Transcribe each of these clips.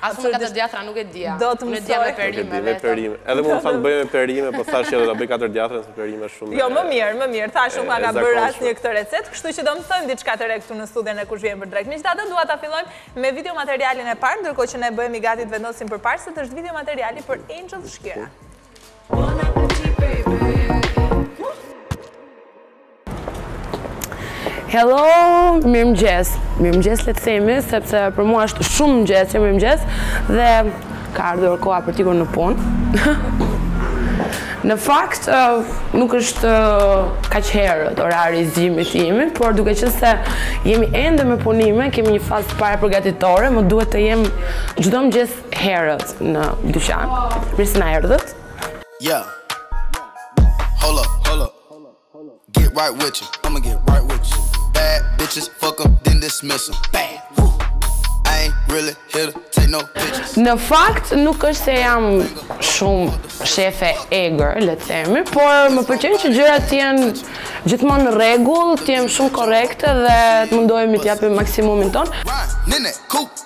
As unë me katër djathëra nuk e dija. Do të mësoj. Unë e dija me perime vetë. Me perime. Edhe unë thamë të bëjë me perime, po thashë që do të bëjë katër djathëra, nëse perime shumë. Jo, më mirë, më mirë. Thashë unë s'ma ka bërë asnjë këtë recetë, kështu që do mësojmë diçka të re këtu në studion e Kush vjen për drekë. Megjithatë, dua ta fillojmë me video materialin e parë, ndërkohë që ne bëhemi gati të vendosim përparëset, është video materiali për Angel Shkira. Bon appetit, baby. Hello, mirëmëngjes, mirëmëngjes le të themi, sepse për mua është shumë mëngjes që mirëmëngjes, dhe ka ardhur koha për t'ikur në punë. në fakt, nuk është kaq herët orari i zgjimit tim, por duke qenë se jemi ende me punime, kemi një fazë parapërgatitore, më duhet të jem çdo mëngjes herët në dyqan, mirë se na erdhët. Yeah. Get right with you, I'ma get right with you. Bad bitches, fuck em, then dismiss em. Bad, woo. I ain't really here to take no pictures. Në fakt nuk është se jam shumë shefe e egër, le të themi, por më pëlqen që gjërat të jenë gjithmonë në rregull, të jenë shumë korrekte dhe të mundohemi të japim maksimumin ton. Riding in that coupe.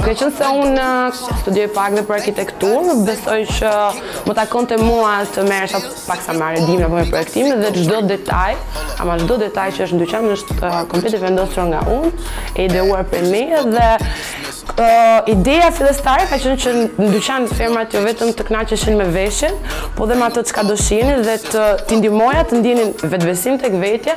Ke qenë se unë uh, studioj pak dhe për arkitekturë, besoj që më takonte mua të merresha paksa me arredimin apo me projektime dhe çdo detaj, ama çdo detaj që është në dyqan është uh, komplet i vendosur nga unë, e ideuar prej meje dhe uh, ideja fillestare ka qenë që në dyqan femrat jo vetëm të kënaqeshin me veshjen, po dhe me atë çka do shihnin dhe t'i ndihmoja të ndienin vetëbesim tek vetja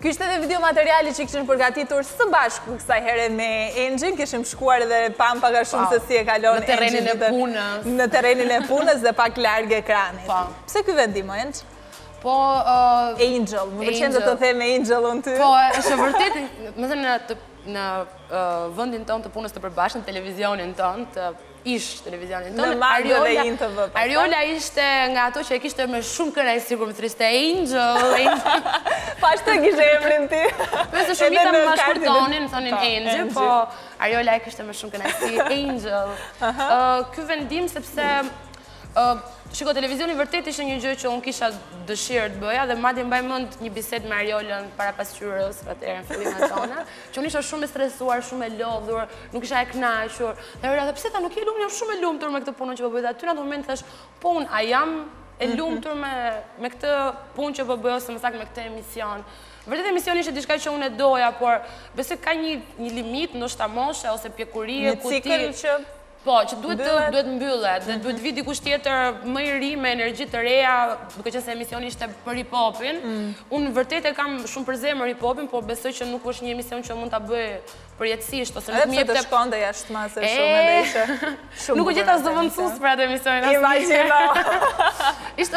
Ky ishte dhe video materiali që kishim përgatitur së bashku kësaj here me Enxhin, kishim shkuar dhe pamë pak a shumë se si e kalon Enxhi. Në terrenin e punës. Në terrenin e punës dhe pak larg ekranit. Po. Pse ky vendim, o Enxhi? Po... Angel, më pëlqen edhe të them Angel unë ty. Po, është e vërtetë, domethënë në vendin tonë të punës të përbashkët, në televizionin tonë, të ish televizionin tonë. Në Magdo dhe Inë të vëpër. Ariola ishte nga ato që e kishte me shumë karasi kur më thërriste Angel. Po ashtu e kishe emrin ti. Po se shumë veta ma shkurtonin, më thoshin po, Angel, po Ariola e kishte me shumë karasi Angel. Ky vendim sepse... Shiko, televizioni vërtet ishte një gjë që unë kisha dëshirë të bëja dhe madje mbaj mend një bisedë me Ariolën para pasqyrës, atëherë në fillimet tona. Që unë isha shumë e stresuar, shumë e lodhur, nuk isha e kënaqur. Dhe Rola tha, pse tha, nuk je e lumtur, jam shumë e lumtur me këtë punën që po bëj. Dhe aty në atë moment thashë, po unë a jam e mhm. lumtur me me këtë punë që po bëj ose më saktë me këtë emision. Vërtet emisioni ishte diçka që unë e doja, por besoj ka një një limit, ndoshta moshe ose pjekurie, ku ti që Po, që duhet të mbyllet dhe duhet të vi dikush tjetër më i ri me energji të reja, duke qenë se emisioni ishte për hip hopin. Mm. Unë vërtet e kam shumë për zemër hip hopin, por besoj që nuk është një emision që mund ta bëj përjetësisht ose nuk më jepte. Edhe pse të shkonte jashtë mase shumë edhe ishte. Nuk u gjet zëvendësues për atë emisionin. Imagjino. Ishte